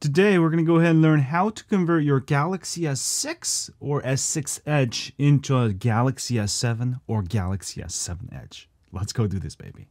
Today we're going to go ahead and learn how to convert your Galaxy S6 or S6 Edge into a Galaxy S7 or Galaxy S7 Edge. Let's go do this, baby.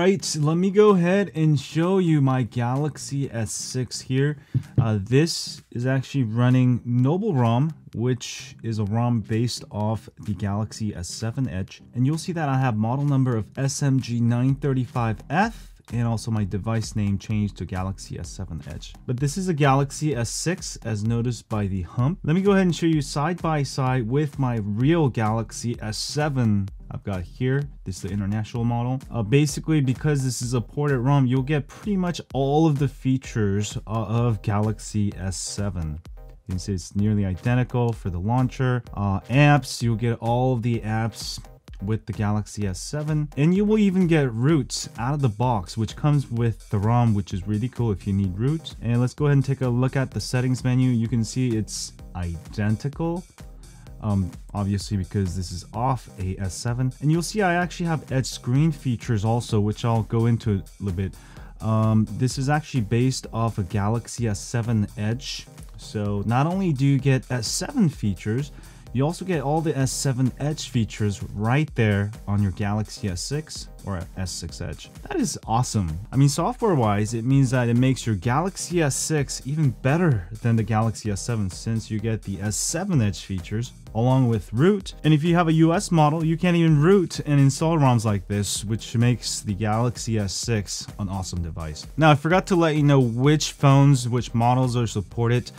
Alright, let me go ahead and show you my Galaxy S6 here. Uh, this is actually running Noble ROM, which is a ROM based off the Galaxy S7 Edge. And you'll see that I have model number of SMG935F and also my device name changed to Galaxy S7 Edge. But this is a Galaxy S6 as noticed by the hump. Let me go ahead and show you side by side with my real Galaxy S7 I've got here. This is the international model. Uh, basically, because this is a ported ROM, you'll get pretty much all of the features uh, of Galaxy S7. You can see it's nearly identical for the launcher. Uh, apps, you'll get all of the apps with the Galaxy S7 and you will even get root out of the box which comes with the ROM which is really cool if you need root and let's go ahead and take a look at the settings menu. You can see it's identical um, obviously because this is off a S7 and you'll see I actually have edge screen features also which I'll go into a little bit. Um, this is actually based off a Galaxy S7 Edge. So not only do you get S7 features you also get all the S7 Edge features right there on your Galaxy S6 or S6 Edge. That is awesome. I mean, software-wise, it means that it makes your Galaxy S6 even better than the Galaxy S7 since you get the S7 Edge features along with root. And if you have a US model, you can't even root and install ROMs like this, which makes the Galaxy S6 an awesome device. Now, I forgot to let you know which phones, which models are supported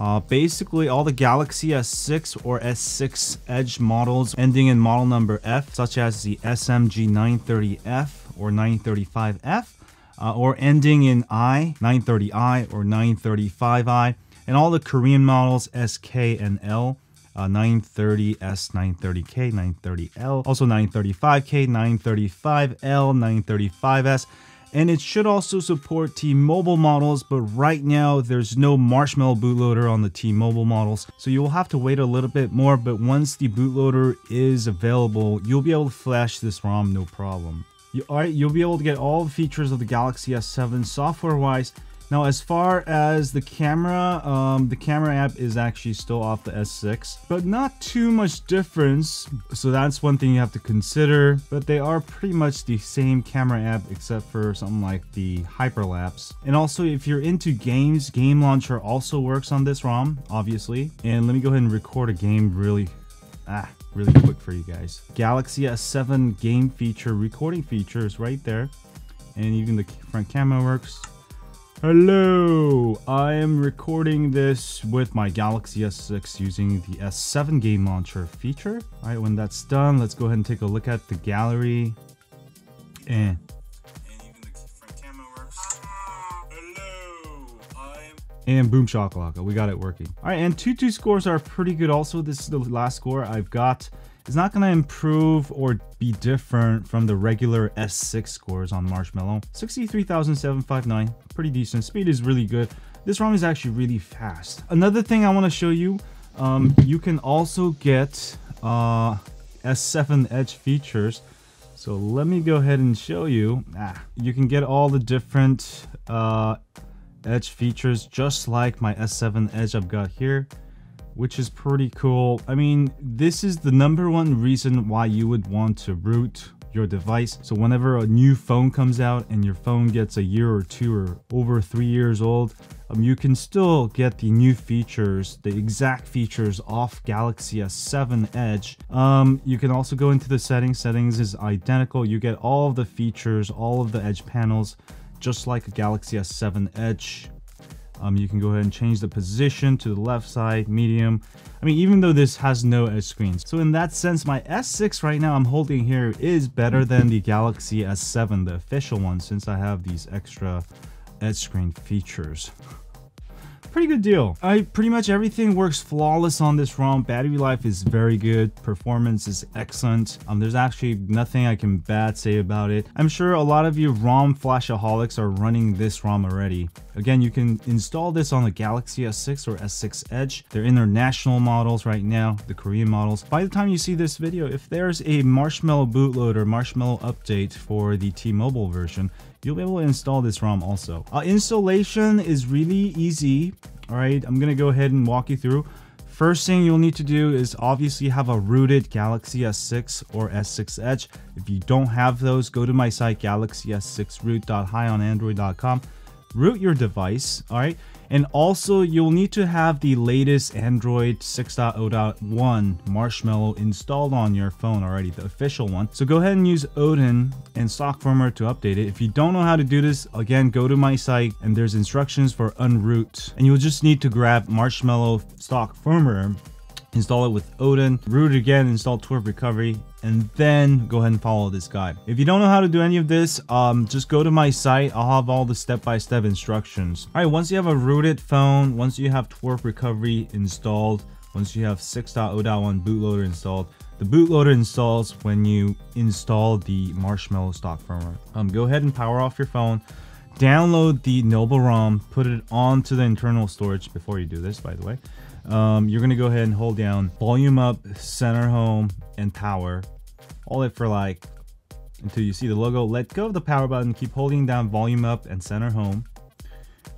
uh, basically, all the Galaxy S6 or S6 Edge models ending in model number F, such as the SMG 930F or 935F, uh, or ending in I, 930i or 935i, and all the Korean models SK and L. Uh, 930S, 930K, 930L, also 935K, 935L, 935S, and it should also support T-Mobile models, but right now there's no Marshmallow bootloader on the T-Mobile models, so you'll have to wait a little bit more, but once the bootloader is available, you'll be able to flash this ROM no problem. You, alright, you'll be able to get all the features of the Galaxy S7 software-wise, now, as far as the camera, um, the camera app is actually still off the S6, but not too much difference. So that's one thing you have to consider, but they are pretty much the same camera app except for something like the hyperlapse. And also, if you're into games, Game Launcher also works on this ROM, obviously. And let me go ahead and record a game really, ah, really quick for you guys. Galaxy S7 game feature, recording feature is right there. And even the front camera works. Hello! I am recording this with my Galaxy S6 using the S7 game launcher feature. Alright, when that's done, let's go ahead and take a look at the gallery. And, and boom shakalaka, we got it working. Alright, AnTuTu scores are pretty good also. This is the last score I've got. It's not going to improve or be different from the regular S6 scores on Marshmallow. 63,759, pretty decent. Speed is really good. This ROM is actually really fast. Another thing I want to show you, um, you can also get uh, S7 Edge features. So let me go ahead and show you. Ah, you can get all the different uh, Edge features just like my S7 Edge I've got here which is pretty cool. I mean, this is the number one reason why you would want to root your device. So whenever a new phone comes out and your phone gets a year or two or over three years old, um, you can still get the new features, the exact features off Galaxy S7 Edge. Um, you can also go into the settings. Settings is identical. You get all of the features, all of the Edge panels, just like a Galaxy S7 Edge um, you can go ahead and change the position to the left side, medium. I mean, even though this has no edge screens. So in that sense, my S6 right now I'm holding here is better than the Galaxy S7, the official one, since I have these extra edge screen features. Pretty good deal. I pretty much everything works flawless on this ROM. Battery life is very good. Performance is excellent. Um, there's actually nothing I can bad say about it. I'm sure a lot of you ROM flashaholics are running this ROM already. Again, you can install this on the Galaxy S6 or S6 Edge. They're in their national models right now, the Korean models. By the time you see this video, if there's a Marshmallow bootloader, Marshmallow update for the T-Mobile version, you'll be able to install this ROM also. Uh, installation is really easy. All right, I'm gonna go ahead and walk you through. First thing you'll need to do is obviously have a rooted Galaxy S6 or S6 Edge. If you don't have those, go to my site galaxys6root.highonandroid.com root your device, all right? And also, you'll need to have the latest Android 6.0.1 Marshmallow installed on your phone already, the official one. So go ahead and use Odin and stock firmware to update it. If you don't know how to do this, again, go to my site and there's instructions for unroot. And you'll just need to grab Marshmallow stock firmware install it with Odin, root it again, install TWRP Recovery, and then go ahead and follow this guide. If you don't know how to do any of this, um, just go to my site. I'll have all the step-by-step -step instructions. All right, once you have a rooted phone, once you have TWRP Recovery installed, once you have 6.0.1 bootloader installed, the bootloader installs when you install the Marshmallow stock firmware. Um, go ahead and power off your phone, download the Noble ROM, put it onto the internal storage before you do this, by the way um, you're gonna go ahead and hold down volume up, center home, and power. Hold it for like until you see the logo. Let go of the power button. Keep holding down volume up and center home.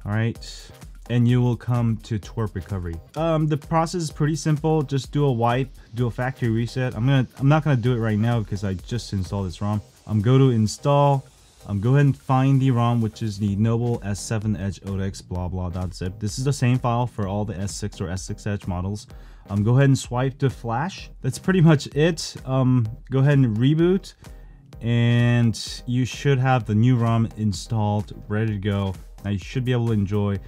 All right, and you will come to TWRP recovery. Um, the process is pretty simple. Just do a wipe, do a factory reset. I'm gonna, I'm not gonna do it right now because I just installed this ROM. I'm go to install um, go ahead and find the ROM, which is the Noble S7 Edge Odex blah blah dot zip. This is the same file for all the S6 or S6 Edge models. Um, go ahead and swipe to flash. That's pretty much it. Um, go ahead and reboot and you should have the new ROM installed, ready to go. Now you should be able to enjoy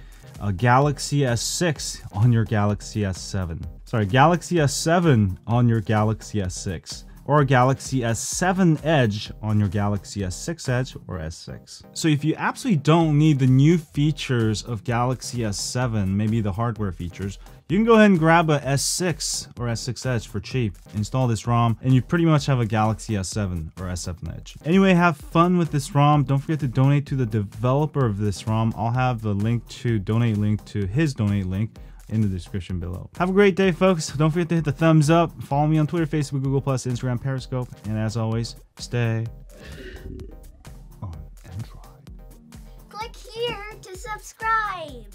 a Galaxy S6 on your Galaxy S7. Sorry, Galaxy S7 on your Galaxy S6 or a Galaxy S7 Edge on your Galaxy S6 Edge or S6. So if you absolutely don't need the new features of Galaxy S7, maybe the hardware features, you can go ahead and grab a S6 or S6 Edge for cheap, install this ROM, and you pretty much have a Galaxy S7 or S7 Edge. Anyway, have fun with this ROM. Don't forget to donate to the developer of this ROM. I'll have the link to donate link to his donate link in the description below. Have a great day, folks. Don't forget to hit the thumbs up. Follow me on Twitter, Facebook, Google+, Instagram, Periscope. And as always, stay on Android. Click here to subscribe.